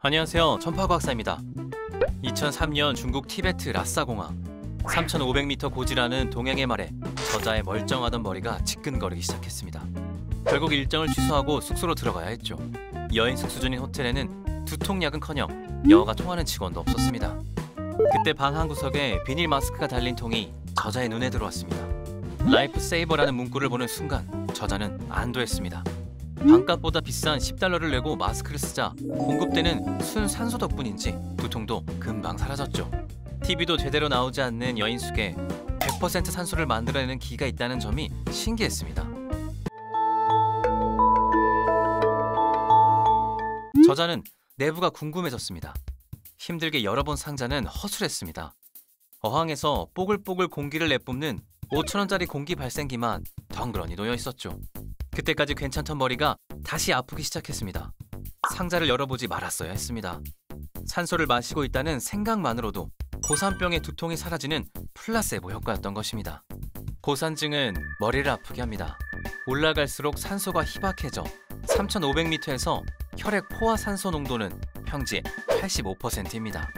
안녕하세요. 전파과학사입니다. 2003년 중국 티베트 라싸공항 3,500m 고지라는 동행의 말에 저자의 멀쩡하던 머리가 지끈거리기 시작했습니다. 결국 일정을 취소하고 숙소로 들어가야 했죠. 여인 숙소 중인 호텔에는 두통약은커녕 영어가 통하는 직원도 없었습니다. 그때 방 한 구석에 비닐 마스크가 달린 통이 저자의 눈에 들어왔습니다. life saver라는 문구를 보는 순간 저자는 안도했습니다. 반값보다 비싼 10달러를 내고 마스크를 쓰자 공급되는 순산소 덕분인지 두통도 금방 사라졌죠. TV도 제대로 나오지 않는 여인숙에 100% 산소를 만들어내는 기가 있다는 점이 신기했습니다. 저자는 내부가 궁금해졌습니다. 힘들게 열어본 상자는 허술했습니다. 어항에서 뽀글뽀글 공기를 내뿜는 5천원짜리 공기 발생기만 덩그러니 놓여 있었죠. 그때까지 괜찮던 머리가 다시 아프기 시작했습니다. 상자를 열어보지 말았어야 했습니다. 산소를 마시고 있다는 생각만으로도 고산병의 두통이 사라지는 플라세보 효과였던 것입니다. 고산증은 머리를 아프게 합니다. 올라갈수록 산소가 희박해져 3,500m에서 혈액 포화 산소 농도는 평지 85%입니다.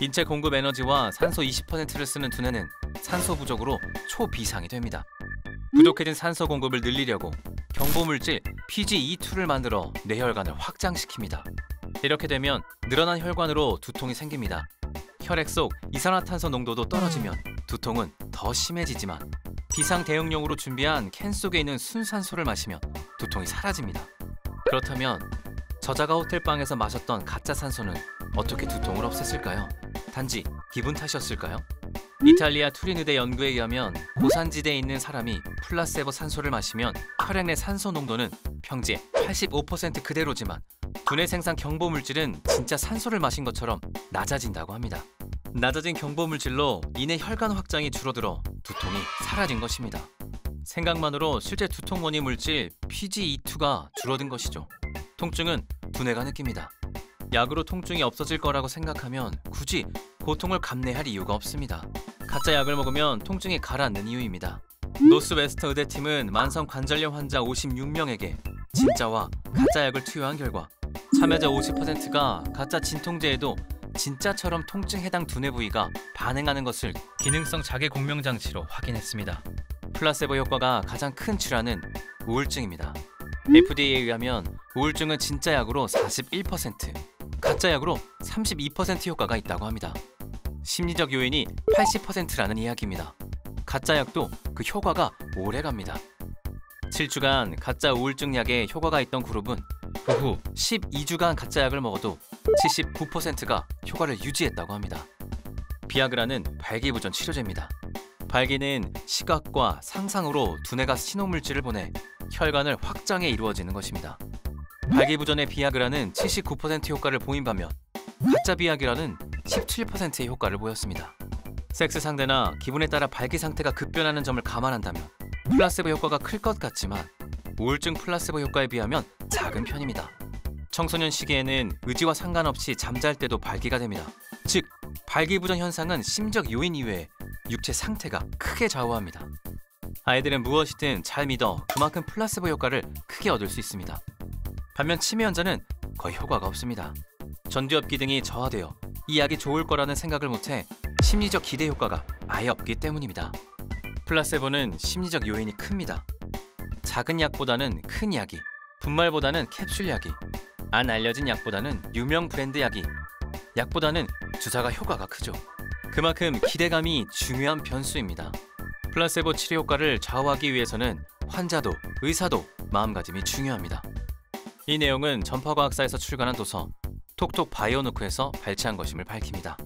인체 공급 에너지와 산소 20%를 쓰는 두뇌는 산소 부족으로 초비상이 됩니다. 부족해진 산소 공급을 늘리려고 경보물질 PGE2를 만들어 뇌혈관을 확장시킵니다. 이렇게 되면 늘어난 혈관으로 두통이 생깁니다. 혈액 속 이산화탄소 농도도 떨어지면 두통은 더 심해지지만 비상 대응용으로 준비한 캔 속에 있는 순산소를 마시면 두통이 사라집니다. 그렇다면 저자가 호텔방에서 마셨던 가짜 산소는 어떻게 두통을 없앴을까요? 단지 기분 탓이었을까요? 이탈리아 투리누대 연구에 의하면 고산지대에 있는 사람이 플라세보 산소를 마시면 혈액 내 산소 농도는 평지 85% 그대로지만 두뇌 생산 경보 물질은 진짜 산소를 마신 것처럼 낮아진다고 합니다. 낮아진 경보 물질로 이내 혈관 확장이 줄어들어 두통이 사라진 것입니다. 생각만으로 실제 두통 원인 물질 PGE2가 줄어든 것이죠. 통증은 두뇌가 느낍니다. 약으로 통증이 없어질 거라고 생각하면 굳이 고통을 감내할 이유가 없습니다. 가짜 약을 먹으면 통증이 가라앉는 이유입니다. 노스웨스트 의대팀은 만성 관절염 환자 56명에게 진짜와 가짜 약을 투여한 결과 참여자 50%가 가짜 진통제에도 진짜처럼 통증 해당 두뇌 부위가 반응하는 것을 기능성 자기 공명 장치로 확인했습니다. 플라세보 효과가 가장 큰 질환은 우울증입니다. FDA에 의하면 우울증은 진짜 약으로 41%, 가짜 약으로 32% 효과가 있다고 합니다. 심리적 요인이 80%라는 이야기입니다. 가짜 약도 그 효과가 오래 갑니다. 7주간 가짜 우울증 약에 효과가 있던 그룹은 그 후 12주간 가짜 약을 먹어도 79%가 효과를 유지했다고 합니다. 비아그라는 발기부전 치료제입니다. 발기는 시각과 상상으로 두뇌가 신호물질을 보내 혈관을 확장해 이루어지는 것입니다. 발기부전의 비아그라는 79% 효과를 보인 반면 가짜 비아그라는 17%의 효과를 보였습니다. 섹스 상대나 기분에 따라 발기 상태가 급변하는 점을 감안한다면 플라세보 효과가 클 것 같지만 우울증 플라세보 효과에 비하면 작은 편입니다. 청소년 시기에는 의지와 상관없이 잠잘 때도 발기가 됩니다. 즉, 발기부전 현상은 심적 요인 이외에 육체 상태가 크게 좌우합니다. 아이들은 무엇이든 잘 믿어 그만큼 플라세보 효과를 크게 얻을 수 있습니다. 반면 치매 환자는 거의 효과가 없습니다. 전두엽 기능이 저하되어 이 약이 좋을 거라는 생각을 못해 심리적 기대 효과가 아예 없기 때문입니다. 플라세보는 심리적 요인이 큽니다. 작은 약보다는 큰 약이, 분말보다는 캡슐 약이, 안 알려진 약보다는 유명 브랜드 약이, 약보다는 주사가 효과가 크죠. 그만큼 기대감이 중요한 변수입니다. 플라세보 치료 효과를 좌우하기 위해서는 환자도 의사도 마음가짐이 중요합니다. 이 내용은 전파과학사에서 출간한 도서 톡톡 바이오노크에서 발췌한 것임을 밝힙니다.